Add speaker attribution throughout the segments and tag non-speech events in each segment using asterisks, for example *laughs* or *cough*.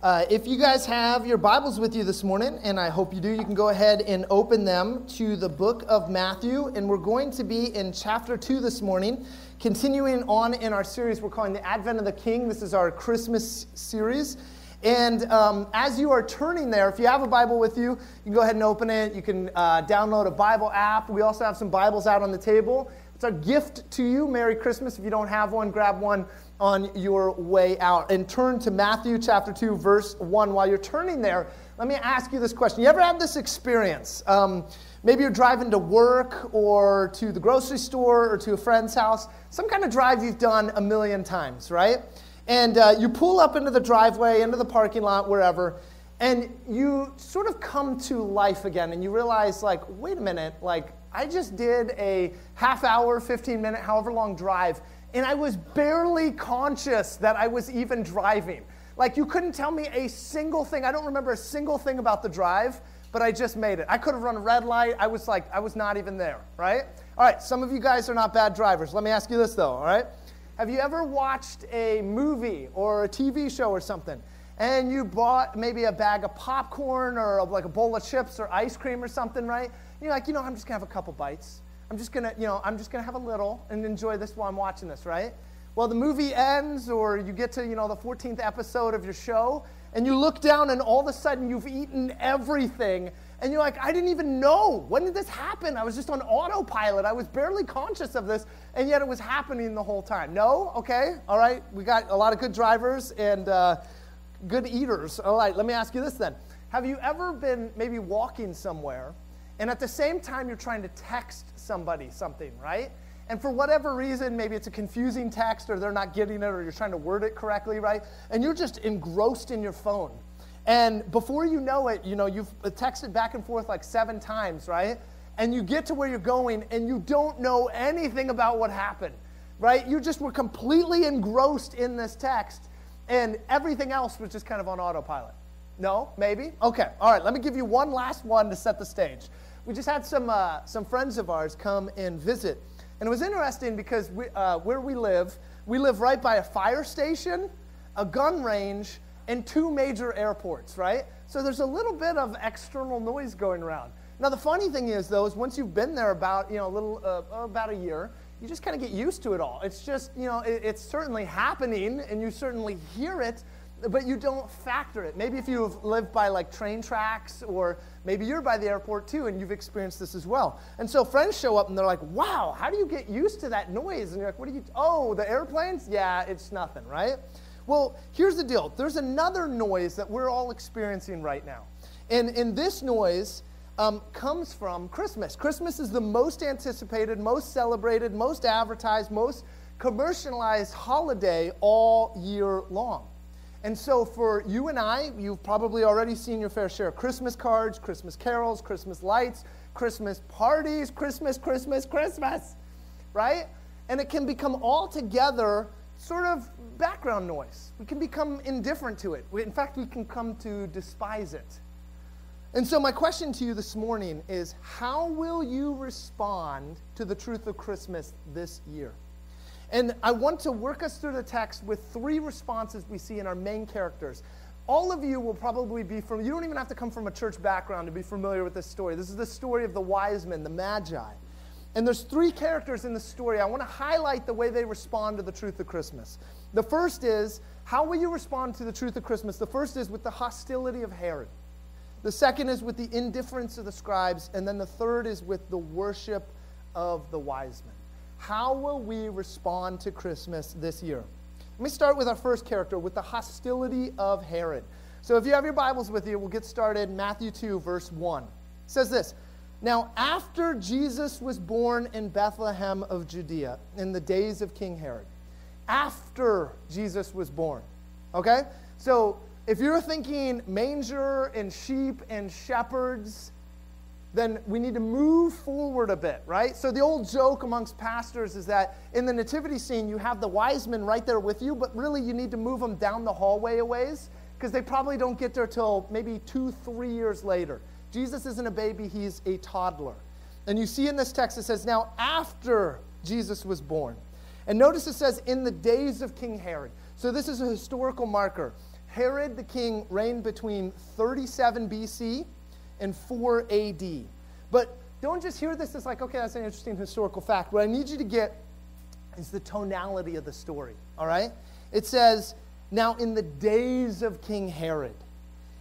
Speaker 1: Uh, if you guys have your Bibles with you this morning, and I hope you do, you can go ahead and open them to the book of Matthew. And we're going to be in chapter 2 this morning, continuing on in our series we're calling The Advent of the King. This is our Christmas series. And um, as you are turning there, if you have a Bible with you, you can go ahead and open it. You can uh, download a Bible app. We also have some Bibles out on the table. It's a gift to you. Merry Christmas. If you don't have one, grab one on your way out. And turn to Matthew chapter 2, verse 1. While you're turning there, let me ask you this question. You ever had this experience? Um, maybe you're driving to work or to the grocery store or to a friend's house, some kind of drive you've done a million times, right? And uh, you pull up into the driveway, into the parking lot, wherever, and you sort of come to life again and you realize, like, wait a minute, like, I just did a half hour, 15 minute, however long drive, and I was barely conscious that I was even driving. Like, you couldn't tell me a single thing. I don't remember a single thing about the drive, but I just made it. I could have run a red light. I was like, I was not even there, right? All right, some of you guys are not bad drivers. Let me ask you this, though, all right? Have you ever watched a movie or a TV show or something, and you bought maybe a bag of popcorn or like a bowl of chips or ice cream or something, right? And you're like, you know, I'm just gonna have a couple bites. I'm just gonna, you know, I'm just gonna have a little and enjoy this while I'm watching this, right? Well, the movie ends, or you get to, you know, the 14th episode of your show, and you look down, and all of a sudden you've eaten everything, and you're like, I didn't even know. When did this happen? I was just on autopilot. I was barely conscious of this, and yet it was happening the whole time. No? Okay. All right. We got a lot of good drivers and uh, good eaters. All right. Let me ask you this then. Have you ever been maybe walking somewhere, and at the same time you're trying to text somebody something, right? And for whatever reason, maybe it's a confusing text or they're not getting it or you're trying to word it correctly, right? And you're just engrossed in your phone. And before you know it, you know, you've texted back and forth like seven times, right? And you get to where you're going and you don't know anything about what happened, right? You just were completely engrossed in this text and everything else was just kind of on autopilot. No? Maybe? Okay. All right. Let me give you one last one to set the stage. We just had some, uh, some friends of ours come and visit. And it was interesting because we, uh, where we live, we live right by a fire station, a gun range, and two major airports, right? So there's a little bit of external noise going around. Now the funny thing is, though, is once you've been there about you know a little uh, about a year, you just kind of get used to it all. It's just you know it, it's certainly happening, and you certainly hear it, but you don't factor it. Maybe if you've lived by like train tracks, or maybe you're by the airport too, and you've experienced this as well. And so friends show up and they're like, "Wow, how do you get used to that noise?" And you're like, "What do you? Oh, the airplanes? Yeah, it's nothing, right?" Well, here's the deal there's another noise that we're all experiencing right now. And, and this noise um, comes from Christmas. Christmas is the most anticipated, most celebrated, most advertised, most commercialized holiday all year long. And so, for you and I, you've probably already seen your fair share of Christmas cards, Christmas carols, Christmas lights, Christmas parties, Christmas, Christmas, Christmas, right? And it can become altogether sort of background noise. We can become indifferent to it. In fact, we can come to despise it. And so, my question to you this morning is how will you respond to the truth of Christmas this year? And I want to work us through the text with three responses we see in our main characters. All of you will probably be from, you don't even have to come from a church background to be familiar with this story. This is the story of the wise men, the magi. And there's three characters in the story. I want to highlight the way they respond to the truth of Christmas. The first is, how will you respond to the truth of Christmas? The first is with the hostility of Herod. The second is with the indifference of the scribes. And then the third is with the worship of the wise men. How will we respond to Christmas this year? Let me start with our first character, with the hostility of Herod. So if you have your Bibles with you, we'll get started. Matthew 2, verse 1. It says this Now, after Jesus was born in Bethlehem of Judea in the days of King Herod, after Jesus was born. Okay? So if you're thinking manger and sheep and shepherds, then we need to move forward a bit, right? So the old joke amongst pastors is that in the nativity scene, you have the wise men right there with you, but really you need to move them down the hallway a ways because they probably don't get there till maybe two, three years later. Jesus isn't a baby, he's a toddler. And you see in this text, it says, Now after Jesus was born. And notice it says, in the days of King Herod. So this is a historical marker. Herod the king reigned between 37 BC and 4 AD. But don't just hear this as like, okay, that's an interesting historical fact. What I need you to get is the tonality of the story, all right? It says, now in the days of King Herod.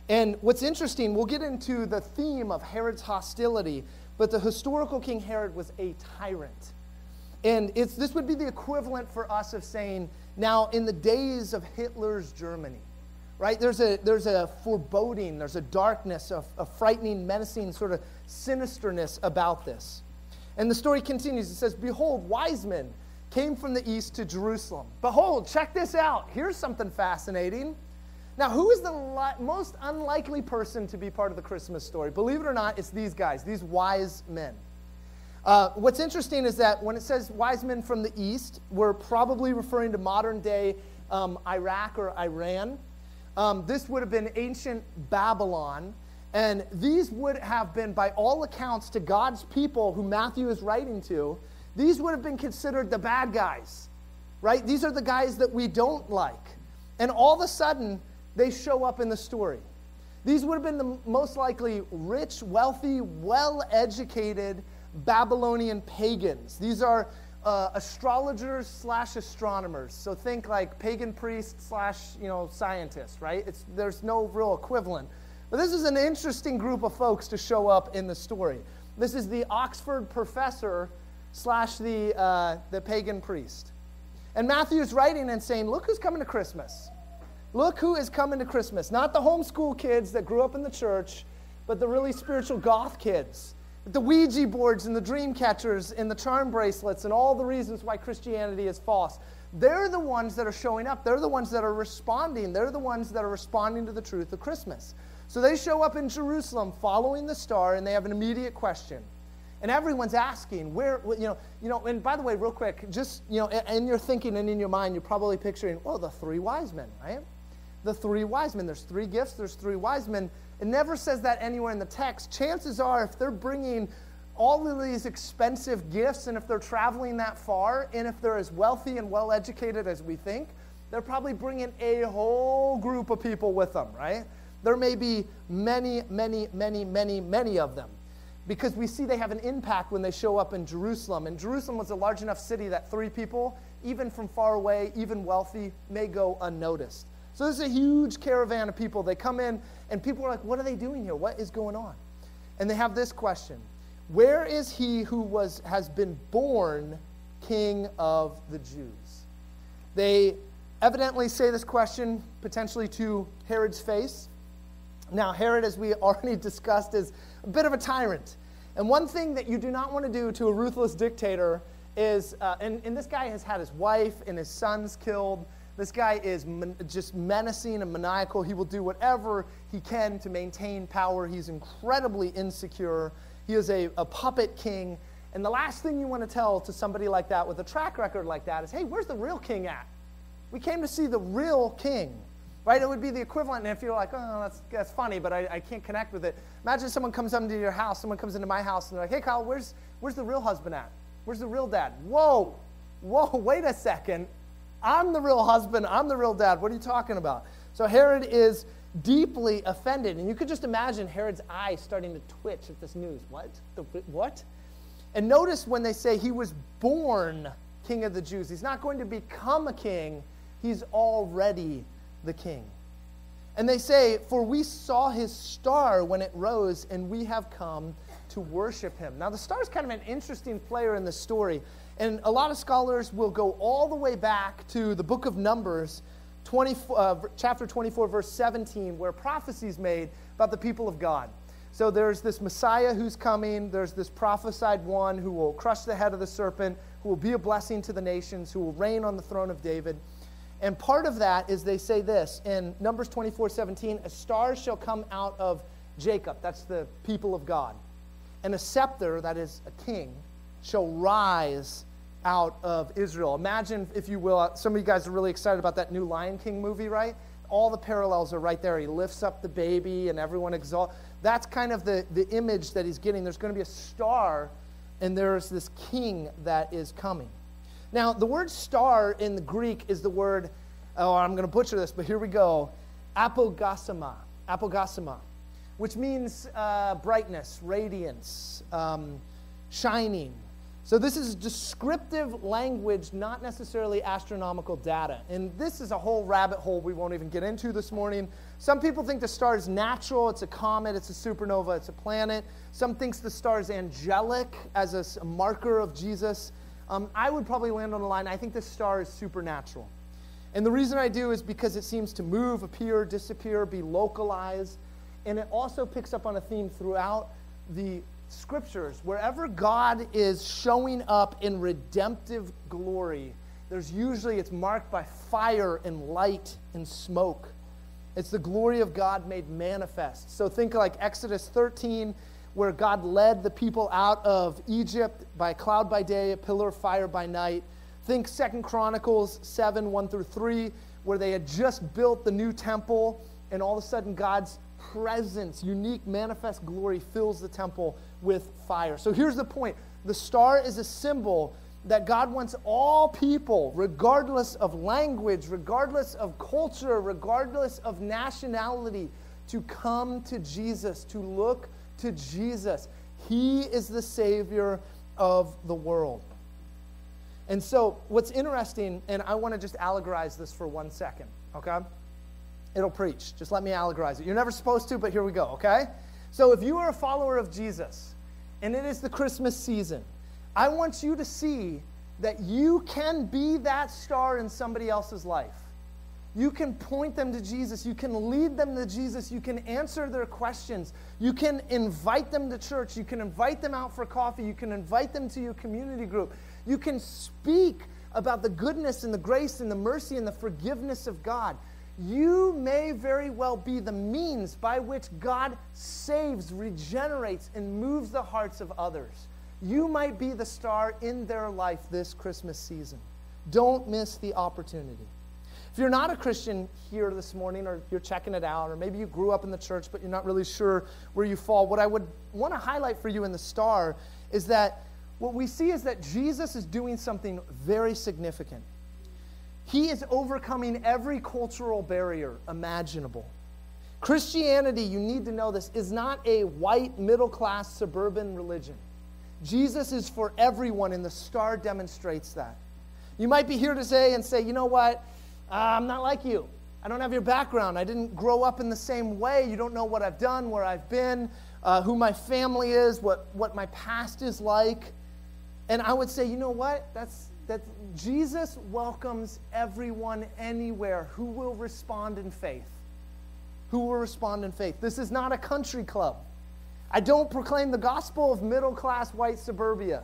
Speaker 1: And what's interesting, we'll get into the theme of Herod's hostility, but the historical King Herod was a tyrant. And it's, this would be the equivalent for us of saying, now in the days of Hitler's Germany, right? There's a, there's a foreboding, there's a darkness, a, a frightening, menacing sort of sinisterness about this. And the story continues. It says, Behold, wise men came from the east to Jerusalem. Behold, check this out. Here's something fascinating. Now, who is the li- most unlikely person to be part of the Christmas story? Believe it or not, it's these guys, these wise men. Uh, what's interesting is that when it says wise men from the east, we're probably referring to modern day um, Iraq or Iran. Um, this would have been ancient Babylon. And these would have been, by all accounts, to God's people who Matthew is writing to, these would have been considered the bad guys, right? These are the guys that we don't like. And all of a sudden, they show up in the story. These would have been the most likely rich, wealthy, well educated Babylonian pagans. These are uh, astrologers slash astronomers. So think like pagan priest slash you know scientist, right? It's, there's no real equivalent. But this is an interesting group of folks to show up in the story. This is the Oxford professor slash the, uh, the pagan priest. And Matthew is writing and saying, Look who's coming to Christmas. Look who is coming to Christmas. Not the homeschool kids that grew up in the church, but the really spiritual goth kids. The Ouija boards and the dream catchers and the charm bracelets and all the reasons why Christianity is false. They're the ones that are showing up. They're the ones that are responding. They're the ones that are responding to the truth of Christmas. So they show up in Jerusalem following the star and they have an immediate question. And everyone's asking, where, you know, you know, and by the way, real quick, just, you know, in your thinking and in your mind, you're probably picturing, oh, the three wise men, right? The three wise men. There's three gifts, there's three wise men. It never says that anywhere in the text. Chances are, if they're bringing all of these expensive gifts and if they're traveling that far and if they're as wealthy and well educated as we think, they're probably bringing a whole group of people with them, right? There may be many, many, many, many, many of them because we see they have an impact when they show up in Jerusalem. And Jerusalem was a large enough city that three people, even from far away, even wealthy, may go unnoticed. So this is a huge caravan of people. They come in, and people are like, What are they doing here? What is going on? And they have this question Where is he who was, has been born king of the Jews? They evidently say this question potentially to Herod's face. Now, Herod, as we *laughs* already discussed, is a bit of a tyrant. And one thing that you do not want to do to a ruthless dictator is, uh, and, and, this guy has had his wife and his sons killed. This guy is just menacing and maniacal. He will do whatever he can to maintain power. He's incredibly insecure. He is a, a puppet king. And the last thing you want to tell to somebody like that with a track record like that is hey, where's the real king at? We came to see the real king right? It would be the equivalent. And if you're like, oh, that's, that's funny, but I, I can't connect with it. Imagine someone comes into your house, someone comes into my house, and they're like, hey, Kyle, where's, where's the real husband at? Where's the real dad? Whoa, whoa, *laughs* wait a second. I'm the real husband. I'm the real dad. What are you talking about? So Herod is deeply offended. And you could just imagine Herod's eyes starting to twitch at this news. What? The, what? And notice when they say he was born king of the Jews, he's not going to become a king, he's already the king. And they say, For we saw his star when it rose, and we have come to worship him. Now, the star is kind of an interesting player in the story. And a lot of scholars will go all the way back to the book of Numbers, 20, uh, chapter 24, verse 17, where prophecy is made about the people of God. So there's this Messiah who's coming, there's this prophesied one who will crush the head of the serpent, who will be a blessing to the nations, who will reign on the throne of David. And part of that is they say this in Numbers 24 17, a star shall come out of Jacob, that's the people of God, and a scepter, that is a king, shall rise out of Israel. Imagine, if you will, uh, some of you guys are really excited about that new Lion King movie, right? All the parallels are right there. He lifts up the baby and everyone exalts. That's kind of the, the image that he's getting. There's going to be a star, and there's this king that is coming. Now, the word star in the Greek is the word, oh, I'm going to butcher this, but here we go, apogasma, apogasma, which means uh, brightness, radiance, um, shining. So this is descriptive language, not necessarily astronomical data. And this is a whole rabbit hole we won't even get into this morning. Some people think the star is natural, it's a comet, it's a supernova, it's a planet. Some thinks the star is angelic as a, marker of Jesus. Um, I would probably land on the line, I think this star is supernatural. And the reason I do is because it seems to move, appear, disappear, be localized. And it also picks up on a theme throughout the scriptures. Wherever God is showing up in redemptive glory, there's usually it's marked by fire and light and smoke. It's the glory of God made manifest. So think like Exodus 13, where God led the people out of Egypt by cloud by day, a pillar of fire by night. Think Second Chronicles 7, 1 through 3, where they had just built the new temple, and all of a sudden God's presence, unique manifest glory, fills the temple with fire. So here's the point the star is a symbol that God wants all people, regardless of language, regardless of culture, regardless of nationality, to come to Jesus, to look to Jesus. He is the Savior of the world. And so, what's interesting, and I want to just allegorize this for one second, okay? It'll preach. Just let me allegorize it. You're never supposed to, but here we go, okay? So, if you are a follower of Jesus and it is the Christmas season, I want you to see that you can be that star in somebody else's life. You can point them to Jesus. You can lead them to Jesus. You can answer their questions. You can invite them to church. You can invite them out for coffee. You can invite them to your community group. You can speak about the goodness and the grace and the mercy and the forgiveness of God. You may very well be the means by which God saves, regenerates, and moves the hearts of others. You might be the star in their life this Christmas season. Don't miss the opportunity. If you're not a Christian here this morning, or you're checking it out, or maybe you grew up in the church but you're not really sure where you fall, what I would want to highlight for you in the star is that what we see is that Jesus is doing something very significant. He is overcoming every cultural barrier imaginable. Christianity, you need to know this, is not a white, middle class, suburban religion. Jesus is for everyone, and the star demonstrates that. You might be here today and say, you know what? Uh, I'm not like you. I don't have your background. I didn't grow up in the same way. You don't know what I've done, where I've been, uh, who my family is, what, what my past is like. And I would say, you know what? That's, that Jesus welcomes everyone anywhere who will respond in faith. Who will respond in faith. This is not a country club. I don't proclaim the gospel of middle class white suburbia.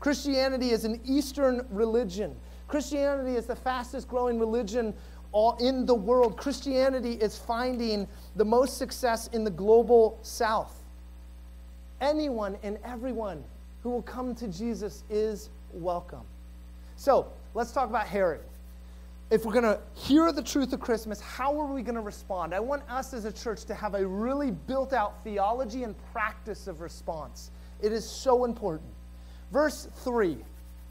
Speaker 1: Christianity is an Eastern religion. Christianity is the fastest growing religion all in the world. Christianity is finding the most success in the global south. Anyone and everyone who will come to Jesus is welcome. So let's talk about Herod. If we're going to hear the truth of Christmas, how are we going to respond? I want us as a church to have a really built out theology and practice of response. It is so important. Verse 3,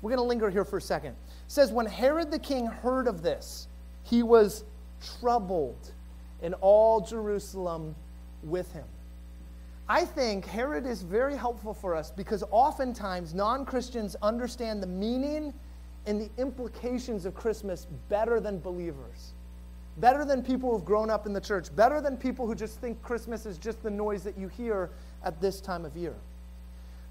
Speaker 1: we're going to linger here for a second. Says, When Herod the king heard of this, he was troubled, and all Jerusalem with him. I think Herod is very helpful for us because oftentimes non Christians understand the meaning and the implications of Christmas better than believers. Better than people who've grown up in the church. Better than people who just think Christmas is just the noise that you hear at this time of year.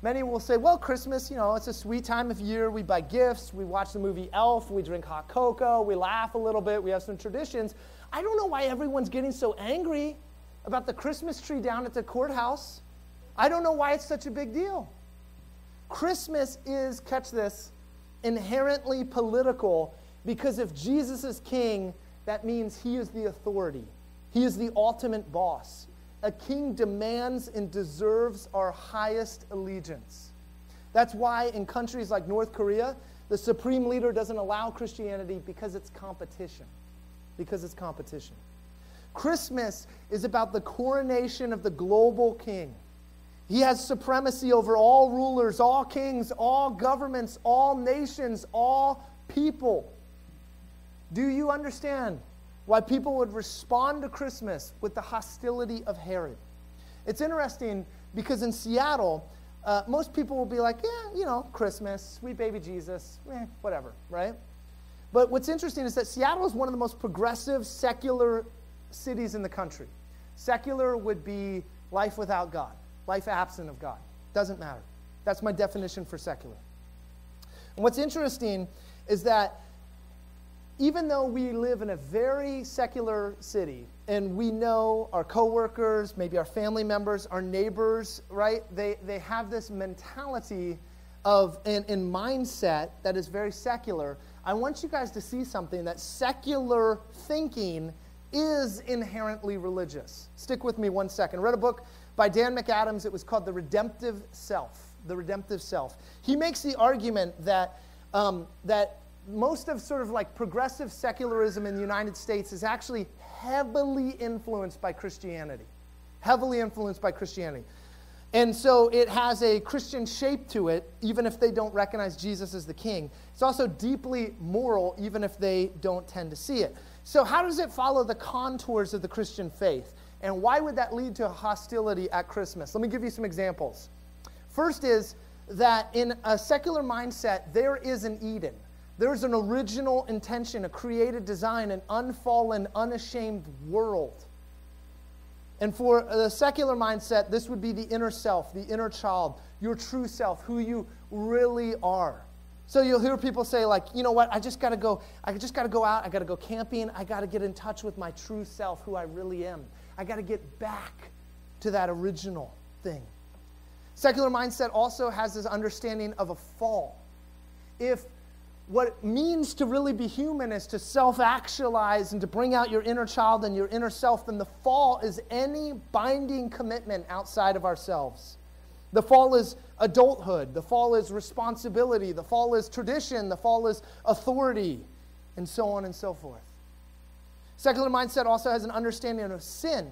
Speaker 1: Many will say, well, Christmas, you know, it's a sweet time of year. We buy gifts, we watch the movie Elf, we drink hot cocoa, we laugh a little bit, we have some traditions. I don't know why everyone's getting so angry about the Christmas tree down at the courthouse. I don't know why it's such a big deal. Christmas is, catch this, inherently political because if Jesus is king, that means he is the authority. He is the ultimate boss. A king demands and deserves our highest allegiance. That's why in countries like North Korea, the supreme leader doesn't allow Christianity because it's competition. Because it's competition. Christmas is about the coronation of the global king. He has supremacy over all rulers, all kings, all governments, all nations, all people. Do you understand why people would respond to Christmas with the hostility of Herod. It's interesting because in Seattle, uh, most people will be like, yeah, you know, Christmas, sweet baby Jesus, eh, whatever, right? But what's interesting is that Seattle is one of the most progressive secular cities in the country. Secular would be life without God, life absent of God. Doesn't matter. That's my definition for secular. And what's interesting is that even though we live in a very secular city and we know our coworkers, maybe our family members, our neighbors, right? They, they have this mentality of and, and mindset that is very secular. I want you guys to see something that secular thinking is inherently religious. Stick with me one second. I read a book by Dan McAdams. It was called The Redemptive Self. The Redemptive Self. He makes the argument that, um, that most of sort of like progressive secularism in the United States is actually heavily influenced by Christianity. Heavily influenced by Christianity. And so it has a Christian shape to it, even if they don't recognize Jesus as the king. It's also deeply moral, even if they don't tend to see it. So, how does it follow the contours of the Christian faith? And why would that lead to hostility at Christmas? Let me give you some examples. First is that in a secular mindset, there is an Eden. There's an original intention, a created design, an unfallen, unashamed world. And for the secular mindset, this would be the inner self, the inner child, your true self, who you really are. So you'll hear people say, like, you know what, I just gotta go, I just gotta go out, I gotta go camping, I gotta get in touch with my true self, who I really am. I gotta get back to that original thing. Secular mindset also has this understanding of a fall. If what it means to really be human is to self actualize and to bring out your inner child and your inner self, then the fall is any binding commitment outside of ourselves. The fall is adulthood, the fall is responsibility, the fall is tradition, the fall is authority, and so on and so forth. Secular mindset also has an understanding of sin.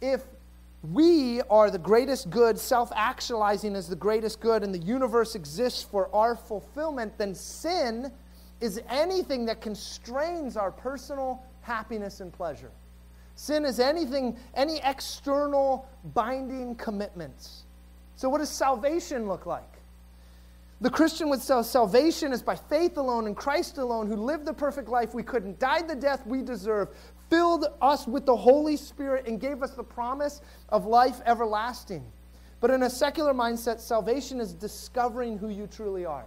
Speaker 1: If we are the greatest good, self actualizing is the greatest good, and the universe exists for our fulfillment, then sin is anything that constrains our personal happiness and pleasure. Sin is anything, any external binding commitments. So, what does salvation look like? The Christian would say salvation is by faith alone in Christ alone, who lived the perfect life we couldn't, died the death we deserve, filled us with the Holy Spirit and gave us the promise of life everlasting. But in a secular mindset, salvation is discovering who you truly are.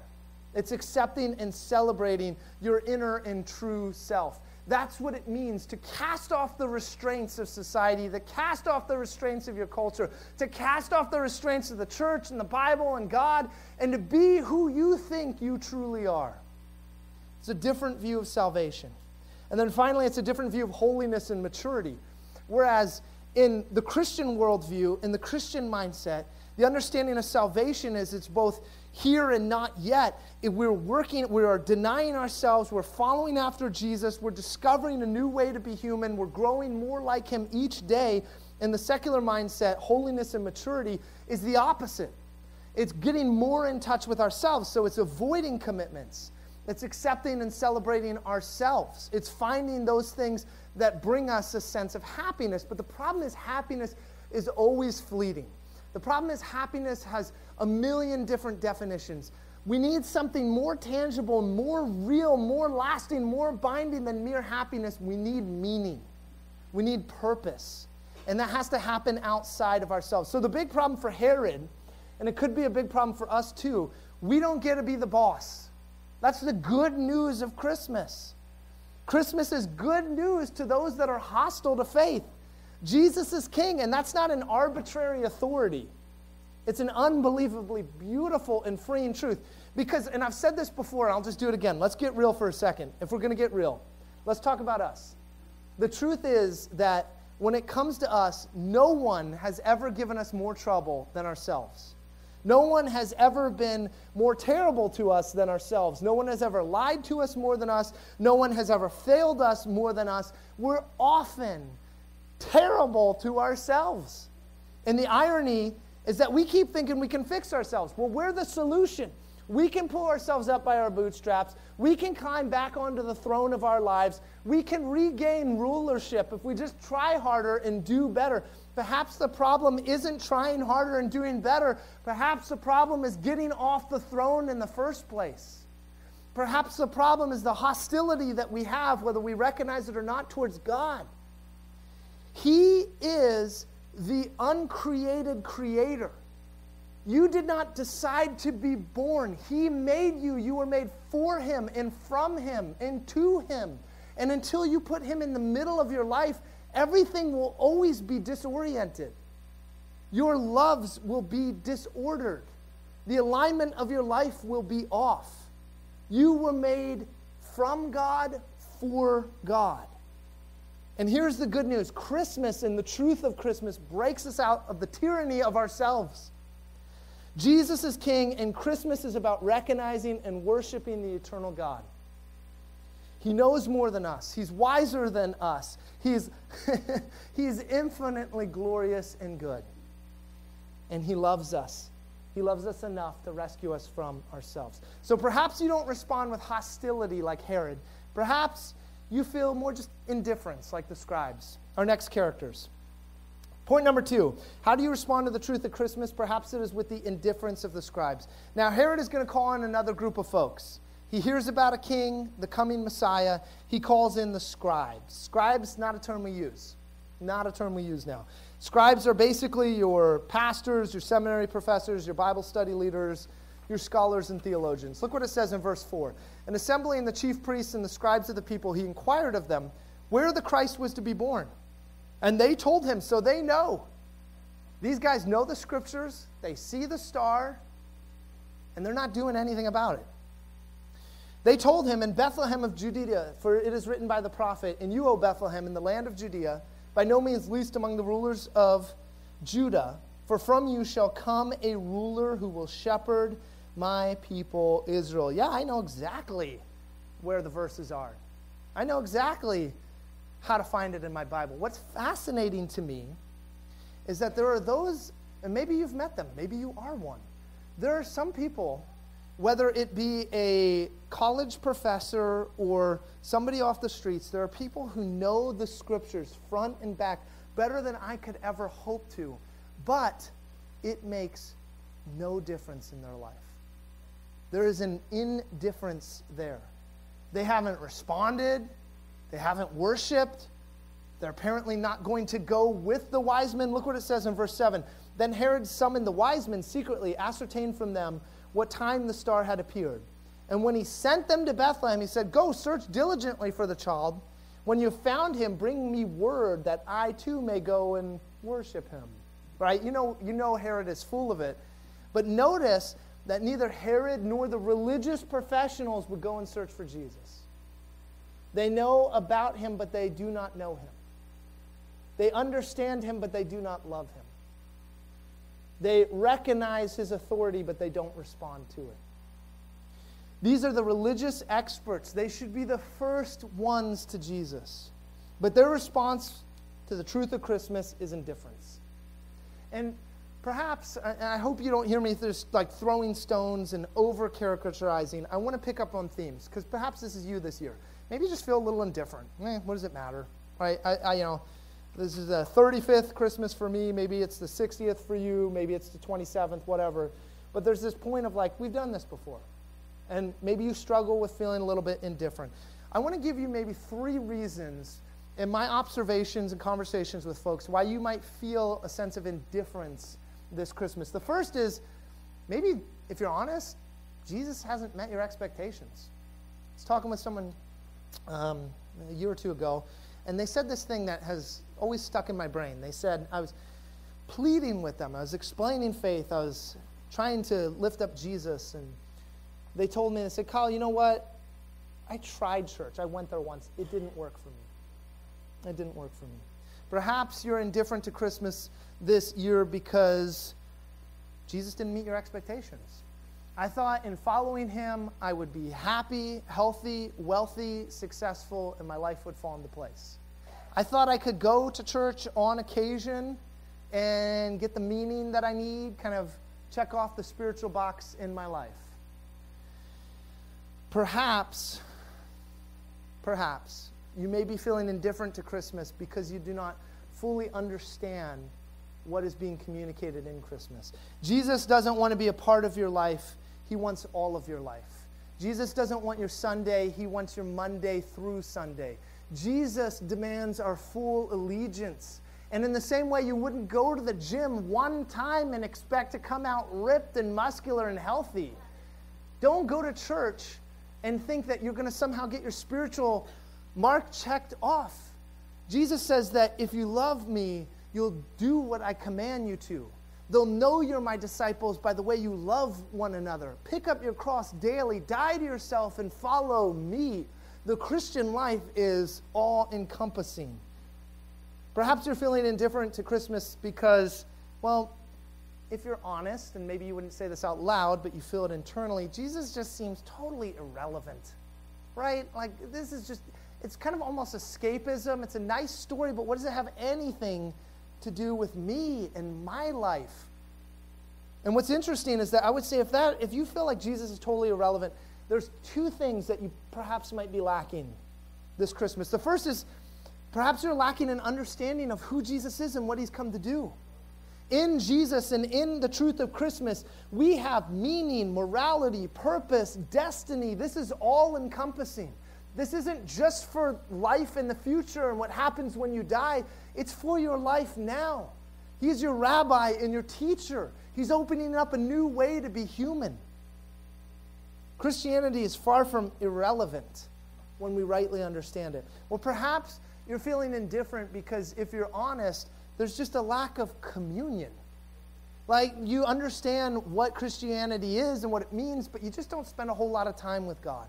Speaker 1: It's accepting and celebrating your inner and true self. That's what it means to cast off the restraints of society, to cast off the restraints of your culture, to cast off the restraints of the church and the Bible and God, and to be who you think you truly are. It's a different view of salvation. And then finally, it's a different view of holiness and maturity. Whereas in the Christian worldview, in the Christian mindset, the understanding of salvation is it's both here and not yet. If we're working, we are denying ourselves, we're following after Jesus, we're discovering a new way to be human, we're growing more like Him each day. In the secular mindset, holiness and maturity is the opposite. It's getting more in touch with ourselves, so it's avoiding commitments. It's accepting and celebrating ourselves. It's finding those things that bring us a sense of happiness. But the problem is, happiness is always fleeting. The problem is, happiness has a million different definitions. We need something more tangible, more real, more lasting, more binding than mere happiness. We need meaning, we need purpose. And that has to happen outside of ourselves. So, the big problem for Herod, and it could be a big problem for us too, we don't get to be the boss. That's the good news of Christmas. Christmas is good news to those that are hostile to faith. Jesus is king, and that's not an arbitrary authority. It's an unbelievably beautiful and freeing truth. Because, and I've said this before, and I'll just do it again. Let's get real for a second. If we're going to get real, let's talk about us. The truth is that when it comes to us, no one has ever given us more trouble than ourselves. No one has ever been more terrible to us than ourselves. No one has ever lied to us more than us. No one has ever failed us more than us. We're often terrible to ourselves. And the irony is that we keep thinking we can fix ourselves. Well, we're the solution. We can pull ourselves up by our bootstraps. We can climb back onto the throne of our lives. We can regain rulership if we just try harder and do better. Perhaps the problem isn't trying harder and doing better. Perhaps the problem is getting off the throne in the first place. Perhaps the problem is the hostility that we have, whether we recognize it or not, towards God. He is the uncreated creator. You did not decide to be born. He made you. You were made for Him and from Him and to Him. And until you put Him in the middle of your life, everything will always be disoriented. Your loves will be disordered. The alignment of your life will be off. You were made from God for God. And here's the good news Christmas and the truth of Christmas breaks us out of the tyranny of ourselves. Jesus is king, and Christmas is about recognizing and worshiping the eternal God. He knows more than us. He's wiser than us. He's, *laughs* he's infinitely glorious and good. And He loves us. He loves us enough to rescue us from ourselves. So perhaps you don't respond with hostility like Herod. Perhaps you feel more just indifference like the scribes. Our next characters. Point number two how do you respond to the truth of Christmas? Perhaps it is with the indifference of the scribes. Now, Herod is going to call in another group of folks. He hears about a king, the coming Messiah. He calls in the scribes. Scribes, not a term we use. Not a term we use now. Scribes are basically your pastors, your seminary professors, your Bible study leaders, your scholars and theologians. Look what it says in verse 4. And assembling the chief priests and the scribes of the people, he inquired of them where the Christ was to be born. And they told him, so they know. These guys know the scriptures, they see the star, and they're not doing anything about it. They told him in Bethlehem of Judea, for it is written by the prophet, And you, O Bethlehem, in the land of Judea, by no means least among the rulers of Judah, for from you shall come a ruler who will shepherd my people Israel. Yeah, I know exactly where the verses are. I know exactly how to find it in my Bible. What's fascinating to me is that there are those, and maybe you've met them, maybe you are one. There are some people, whether it be a college professor or somebody off the streets, there are people who know the scriptures front and back better than I could ever hope to, but it makes no difference in their life. There is an indifference there. They haven't responded, they haven't worshiped. They're apparently not going to go with the wise men. Look what it says in verse 7. Then Herod summoned the wise men secretly, ascertained from them what time the star had appeared. And when he sent them to Bethlehem, he said, Go search diligently for the child. When you found him, bring me word that I too may go and worship him. Right? You know, you know Herod is full of it. But notice that neither Herod nor the religious professionals would go and search for Jesus. They know about him, but they do not know him. They understand him, but they do not love him. They recognize his authority, but they don't respond to it. These are the religious experts. They should be the first ones to Jesus. But their response to the truth of Christmas is indifference. And perhaps, and I hope you don't hear me just like throwing stones and over caricaturizing. I want to pick up on themes because perhaps this is you this year maybe you just feel a little indifferent. Eh, what does it matter? Right? I, I, you know, this is the 35th Christmas for me. Maybe it's the 60th for you. Maybe it's the 27th, whatever. But there's this point of like, we've done this before. And maybe you struggle with feeling a little bit indifferent. I want to give you maybe three reasons in my observations and conversations with folks why you might feel a sense of indifference this Christmas. The first is maybe, if you're honest, Jesus hasn't met your expectations. I was talking with someone um, a year or two ago, and they said this thing that has always stuck in my brain. They said, I was pleading with them, I was explaining faith, I was trying to lift up Jesus, and they told me, they said, Kyle, you know what? I tried church. I went there once. It didn't work for me. It didn't work for me. Perhaps you're indifferent to Christmas this year because Jesus didn't meet your expectations. I thought in following him, I would be happy, healthy, wealthy, successful, and my life would fall into place. I thought I could go to church on occasion and get the meaning that I need, kind of check off the spiritual box in my life. Perhaps, perhaps, you may be feeling indifferent to Christmas because you do not fully understand what is being communicated in Christmas. Jesus doesn't want to be a part of your life, He wants all of your life. Jesus doesn't want your Sunday, He wants your Monday through Sunday. Jesus demands our full allegiance. And in the same way, you wouldn't go to the gym one time and expect to come out ripped and muscular and healthy. Don't go to church and think that you're going to somehow get your spiritual mark checked off. Jesus says that if you love me, you'll do what I command you to. They'll know you're my disciples by the way you love one another. Pick up your cross daily, die to yourself, and follow me. The Christian life is all encompassing. Perhaps you're feeling indifferent to Christmas because, well, if you're honest, and maybe you wouldn't say this out loud, but you feel it internally, Jesus just seems totally irrelevant, right? Like, this is just, it's kind of almost escapism. It's a nice story, but what does it have anything to do with me and my life? And what's interesting is that I would say if that if you feel like Jesus is totally irrelevant, there's two things that you perhaps might be lacking this Christmas. The first is perhaps you're lacking an understanding of who Jesus is and what he's come to do in Jesus and in the truth of Christmas, we have meaning, morality, purpose, destiny. This is all encompassing. This isn't just for life in the future and what happens when you die, it's for your life now. He's your rabbi and your teacher. He's opening up a new way to be human. Christianity is far from irrelevant when we rightly understand it. Well, perhaps you're feeling indifferent because if you're honest, there's just a lack of communion. Like, you understand what Christianity is and what it means, but you just don't spend a whole lot of time with God.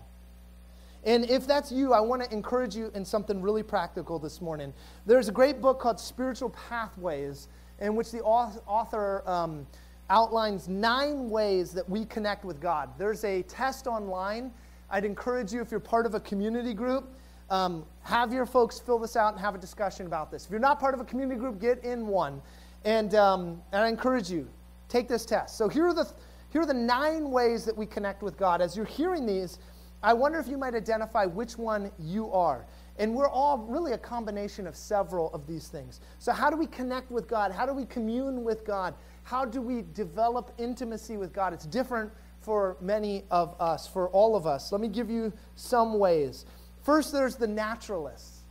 Speaker 1: And if that's you, I want to encourage you in something really practical this morning. There's a great book called Spiritual Pathways, in which the author um, outlines nine ways that we connect with God. There's a test online. I'd encourage you, if you're part of a community group, um, have your folks fill this out and have a discussion about this. If you're not part of a community group, get in one. And, um, and I encourage you, take this test. So here are, the, here are the nine ways that we connect with God. As you're hearing these, I wonder if you might identify which one you are. And we're all really a combination of several of these things. So, how do we connect with God? How do we commune with God? How do we develop intimacy with God? It's different for many of us, for all of us. Let me give you some ways. First, there's the naturalists.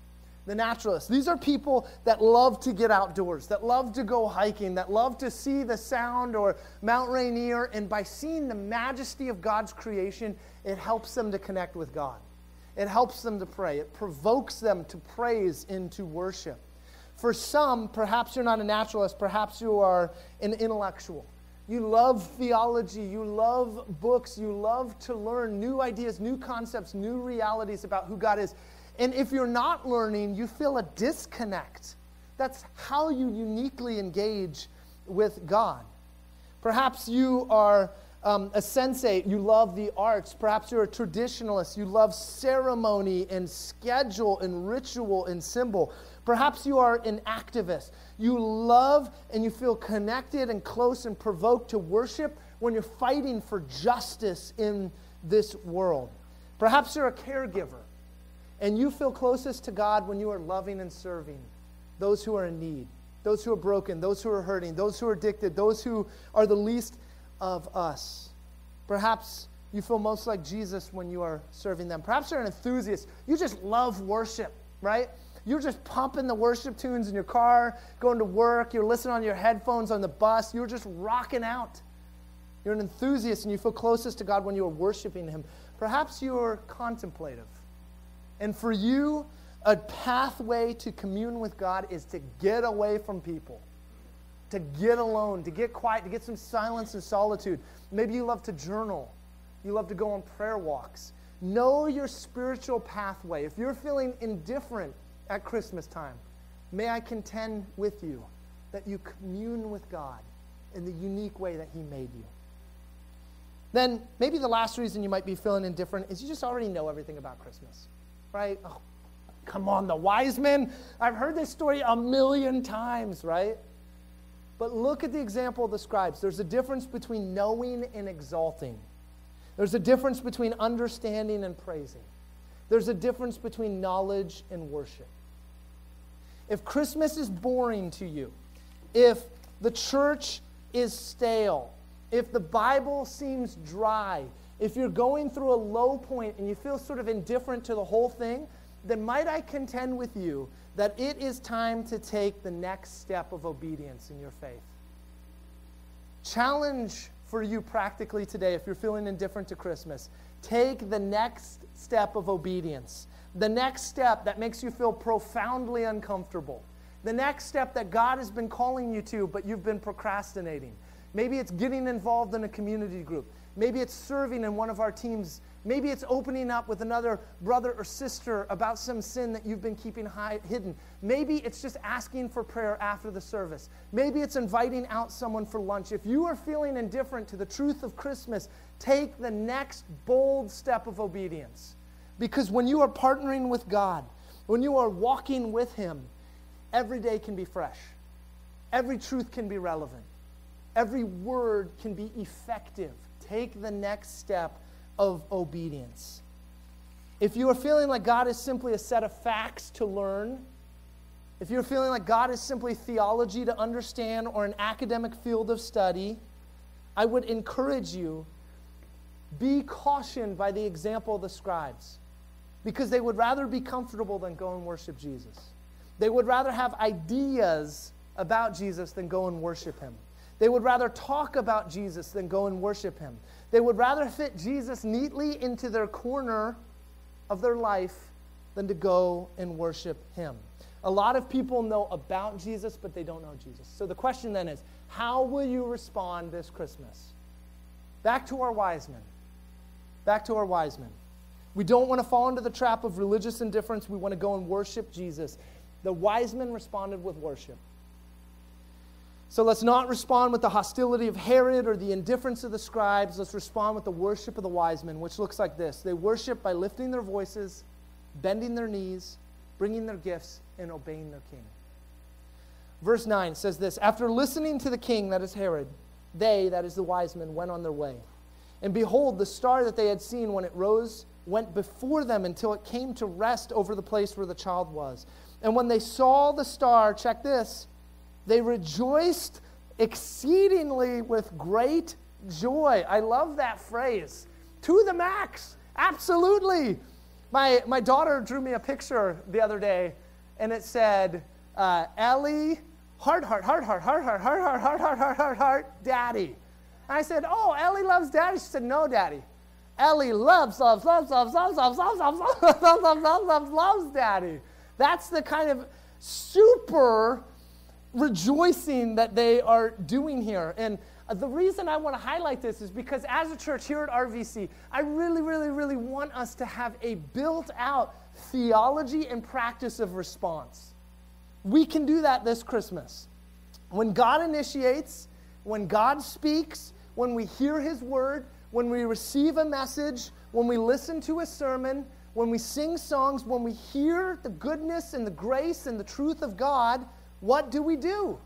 Speaker 1: The naturalists. These are people that love to get outdoors, that love to go hiking, that love to see the sound or Mount Rainier. And by seeing the majesty of God's creation, it helps them to connect with God. It helps them to pray. It provokes them to praise into worship. For some, perhaps you're not a naturalist, perhaps you are an intellectual. You love theology. You love books. You love to learn new ideas, new concepts, new realities about who God is. And if you're not learning, you feel a disconnect. That's how you uniquely engage with God. Perhaps you are um, a sensate, you love the arts. Perhaps you're a traditionalist, you love ceremony and schedule and ritual and symbol. Perhaps you are an activist. You love and you feel connected and close and provoked to worship when you're fighting for justice in this world. Perhaps you're a caregiver and you feel closest to God when you are loving and serving those who are in need, those who are broken, those who are hurting, those who are addicted, those who are the least of us. Perhaps you feel most like Jesus when you are serving them. Perhaps you're an enthusiast. You just love worship, right? You're just pumping the worship tunes in your car, going to work, you're listening on your headphones on the bus, you're just rocking out. You're an enthusiast and you feel closest to God when you are worshiping Him. Perhaps you're contemplative. And for you, a pathway to commune with God is to get away from people, to get alone, to get quiet, to get some silence and solitude. Maybe you love to journal, you love to go on prayer walks. Know your spiritual pathway. If you're feeling indifferent at Christmas time, may I contend with you that you commune with God in the unique way that He made you. Then maybe the last reason you might be feeling indifferent is you just already know everything about Christmas, right? Oh, come on, the wise men. I've heard this story a million times, right? But look at the example of the scribes. There's a difference between knowing and exalting. There's a difference between understanding and praising. There's a difference between knowledge and worship. If Christmas is boring to you, if the church is stale, if the Bible seems dry, if you're going through a low point and you feel sort of indifferent to the whole thing, then might I contend with you that it is time to take the next step of obedience in your faith. Challenge for you practically today, if you're feeling indifferent to Christmas, take the next step of obedience. The next step that makes you feel profoundly uncomfortable. The next step that God has been calling you to, but you've been procrastinating. Maybe it's getting involved in a community group. Maybe it's serving in one of our teams Maybe it's opening up with another brother or sister about some sin that you've been keeping high, hidden. Maybe it's just asking for prayer after the service. Maybe it's inviting out someone for lunch. If you are feeling indifferent to the truth of Christmas, take the next bold step of obedience. Because when you are partnering with God, when you are walking with Him, every day can be fresh, every truth can be relevant, every word can be effective. Take the next step of obedience. If you are feeling like God is simply a set of facts to learn, if you're feeling like God is simply theology to understand or an academic field of study, I would encourage you be cautioned by the example of the scribes because they would rather be comfortable than go and worship Jesus. They would rather have ideas about Jesus than go and worship him. They would rather talk about Jesus than go and worship him. They would rather fit Jesus neatly into their corner of their life than to go and worship him. A lot of people know about Jesus, but they don't know Jesus. So the question then is how will you respond this Christmas? Back to our wise men. Back to our wise men. We don't want to fall into the trap of religious indifference. We want to go and worship Jesus. The wise men responded with worship. So let's not respond with the hostility of Herod or the indifference of the scribes. Let's respond with the worship of the wise men, which looks like this they worship by lifting their voices, bending their knees, bringing their gifts, and obeying their king. Verse 9 says this After listening to the king, that is Herod, they, that is the wise men, went on their way. And behold, the star that they had seen when it rose went before them until it came to rest over the place where the child was. And when they saw the star, check this, they rejoiced exceedingly with great joy. I love that phrase. To the max. Absolutely. My, my daughter drew me a picture the other day, and it said, uh, Ellie, heart, heart, heart, heart, heart, heart, heart, heart, heart, heart, heart, heart, heart, daddy. And I said, Oh, Ellie loves daddy. She said, No, daddy. Ellie loves, loves, loves, loves, loves, loves, loves, loves, loves, loves, loves, loves, loves, loves daddy. That's the kind of super rejoicing that they are doing here. And uh, the reason I want to highlight this is because as a church here at RVC, I really, really, really want us to have a built out theology and practice of response. We can do that this Christmas. When God initiates, when God speaks, when we hear His word, when we receive a message, when we listen to a sermon, when we sing songs, when we hear the goodness and the grace and the truth of God, what do we do?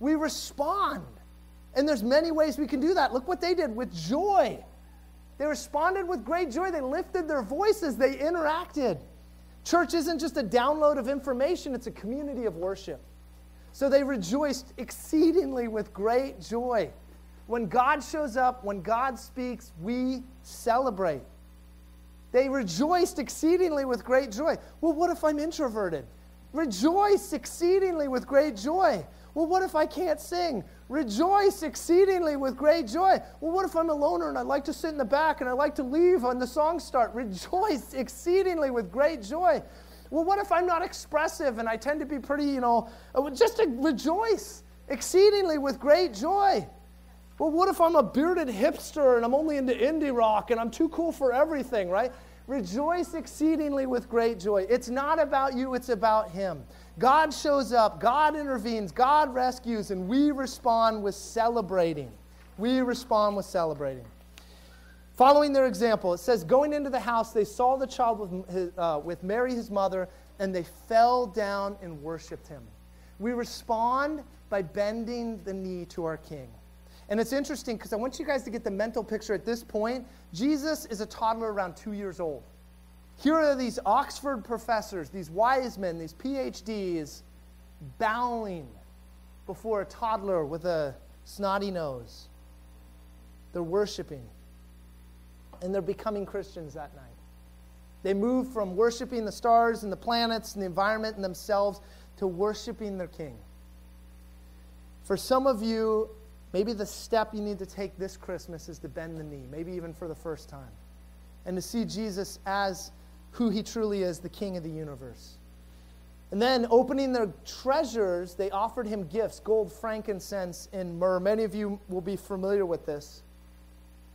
Speaker 1: We respond. And there's many ways we can do that. Look what they did with joy. They responded with great joy. They lifted their voices. They interacted. Church isn't just a download of information, it's a community of worship. So they rejoiced exceedingly with great joy. When God shows up, when God speaks, we celebrate. They rejoiced exceedingly with great joy. Well, what if I'm introverted? Rejoice exceedingly with great joy. Well, what if I can't sing? Rejoice exceedingly with great joy. Well, what if I'm a loner and I'd like to sit in the back and I'd like to leave when the songs start? Rejoice exceedingly with great joy. Well, what if I'm not expressive and I tend to be pretty, you know, uh, just to rejoice exceedingly with great joy. Well, what if I'm a bearded hipster and I'm only into indie rock and I'm too cool for everything, right? Rejoice exceedingly with great joy. It's not about you, it's about Him. God shows up, God intervenes, God rescues, and we respond with celebrating. We respond with celebrating. Following their example, it says, Going into the house, they saw the child with, his, uh, with Mary, his mother, and they fell down and worshiped him. We respond by bending the knee to our King. And it's interesting because I want you guys to get the mental picture at this point. Jesus is a toddler around two years old. Here are these Oxford professors, these wise men, these PhDs, bowing before a toddler with a snotty nose. They're worshiping. And they're becoming Christians that night. They move from worshiping the stars and the planets and the environment and themselves to worshiping their king. For some of you, maybe the step you need to take this Christmas is to bend the knee, maybe even for the first time, and to see Jesus as who he truly is, the king of the universe. And then, opening their treasures, they offered him gifts gold, frankincense, and myrrh. Many of you will be familiar with this.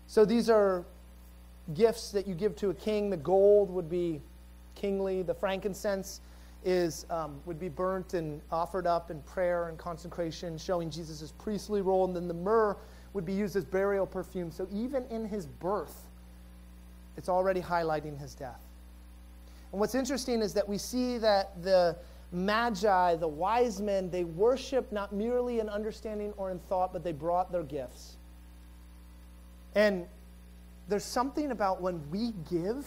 Speaker 1: So, these are gifts that you give to a king. The gold would be kingly, the frankincense is, um, would be burnt and offered up in prayer and consecration, showing Jesus' priestly role. And then the myrrh would be used as burial perfume. So, even in his birth, it's already highlighting his death. And what's interesting is that we see that the magi, the wise men, they worship not merely in understanding or in thought, but they brought their gifts. And there's something about when we give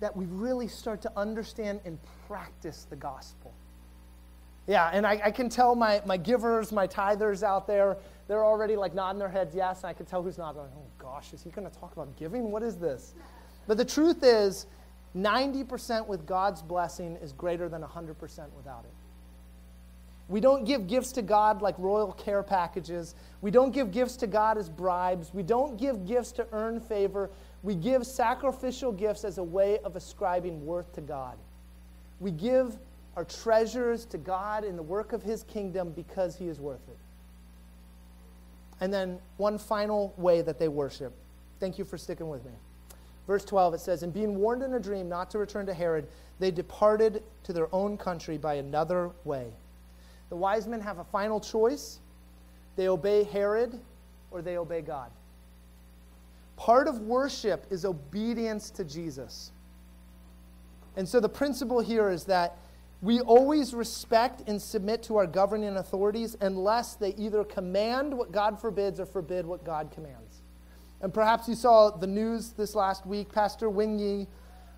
Speaker 1: that we really start to understand and practice the gospel. Yeah, and I, I, can tell my, my givers, my tithers out there, they're already like nodding their heads yes, and I can tell who's not going, oh gosh, is he going to talk about giving? What is this? But the truth is, 90% with God's blessing is greater than 100% without it. We don't give gifts to God like royal care packages. We don't give gifts to God as bribes. We don't give gifts to earn favor. We give sacrificial gifts as a way of ascribing worth to God. We give our treasures to God in the work of His kingdom because He is worth it. And then one final way that they worship. Thank you for sticking with me. Verse 12, it says, And being warned in a dream not to return to Herod, they departed to their own country by another way. The wise men have a final choice they obey Herod or they obey God. Part of worship is obedience to Jesus. And so the principle here is that we always respect and submit to our governing authorities unless they either command what God forbids or forbid what God commands. And perhaps you saw the news this last week. Pastor Wang Yi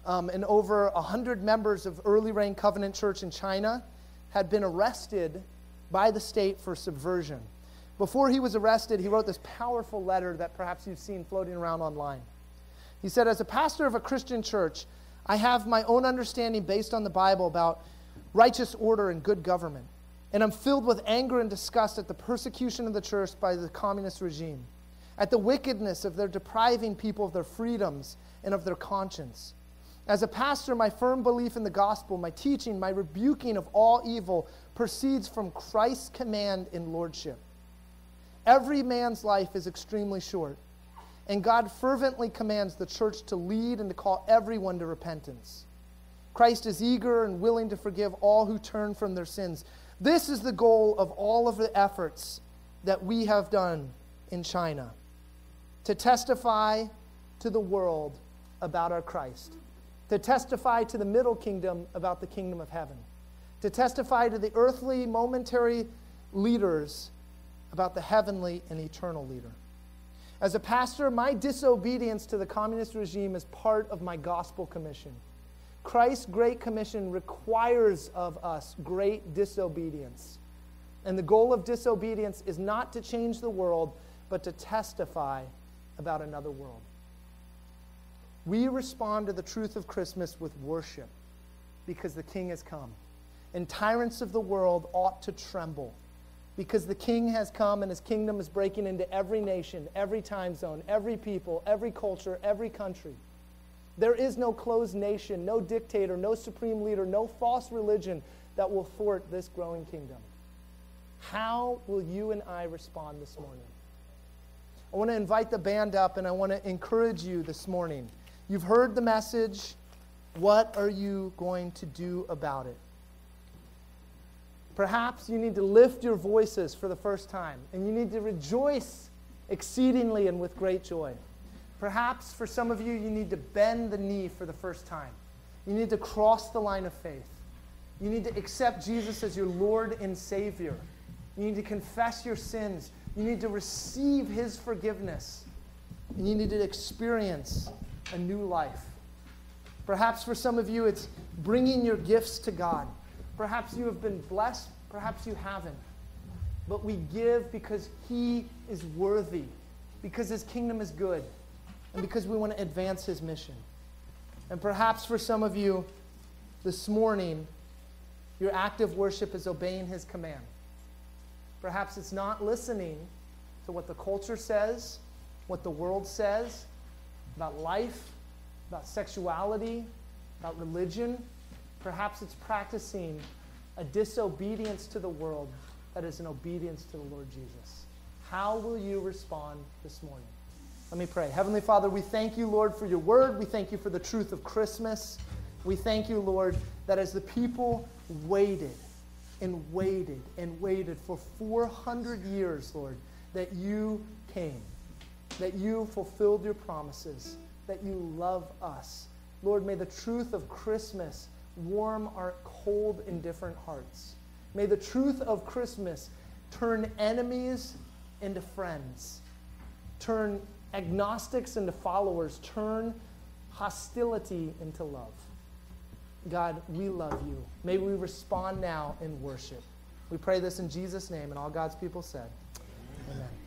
Speaker 1: um, and over 100 members of Early Rain Covenant Church in China had been arrested by the state for subversion. Before he was arrested, he wrote this powerful letter that perhaps you've seen floating around online. He said, As a pastor of a Christian church, I have my own understanding based on the Bible about righteous order and good government. And I'm filled with anger and disgust at the persecution of the church by the communist regime at the wickedness of their depriving people of their freedoms and of their conscience. As a pastor, my firm belief in the gospel, my teaching, my rebuking of all evil proceeds from Christ's command in lordship. Every man's life is extremely short, and God fervently commands the church to lead and to call everyone to repentance. Christ is eager and willing to forgive all who turn from their sins. This is the goal of all of the efforts that we have done in China to testify to the world about our Christ, to testify to the middle kingdom about the kingdom of heaven, to testify to the earthly, momentary leaders about the heavenly and eternal leader. As a pastor, my disobedience to the communist regime is part of my gospel commission. Christ's great commission requires of us great disobedience. And the goal of disobedience is not to change the world, but to testify about another world. We respond to the truth of Christmas with worship because the King has come. And tyrants of the world ought to tremble because the King has come and his kingdom is breaking into every nation, every time zone, every people, every culture, every country. There is no closed nation, no dictator, no supreme leader, no false religion that will thwart this growing kingdom. How will you and I respond this morning? I want to invite the band up and I want to encourage you this morning. You've heard the message. What are you going to do about it? Perhaps you need to lift your voices for the first time and you need to rejoice exceedingly and with great joy. Perhaps for some of you, you need to bend the knee for the first time. You need to cross the line of faith. You need to accept Jesus as your Lord and Savior. You need to confess your sins. You need to receive His forgiveness. And you need to experience a new life. Perhaps for some of you, it's bringing your gifts to God. Perhaps you have been blessed, perhaps you haven't. But we give because He is worthy, because His kingdom is good, and because we want to advance His mission. And perhaps for some of you this morning, your act of worship is obeying His command. Perhaps it's not listening to what the culture says, what the world says about life, about sexuality, about religion. Perhaps it's practicing a disobedience to the world that is an obedience to the Lord Jesus. How will you respond this morning? Let me pray. Heavenly Father, we thank you, Lord, for your word. We thank you for the truth of Christmas. We thank you, Lord, that as the people waited and waited and waited for 400 years, Lord, that you came, that you fulfilled your promises, that you love us. Lord, may the truth of Christmas warm our cold, indifferent hearts. May the truth of Christmas turn enemies into friends, turn agnostics into followers, turn hostility into love. God, we love you. May we respond now in worship. We pray this in Jesus' name, and all God's people said, Amen. Amen.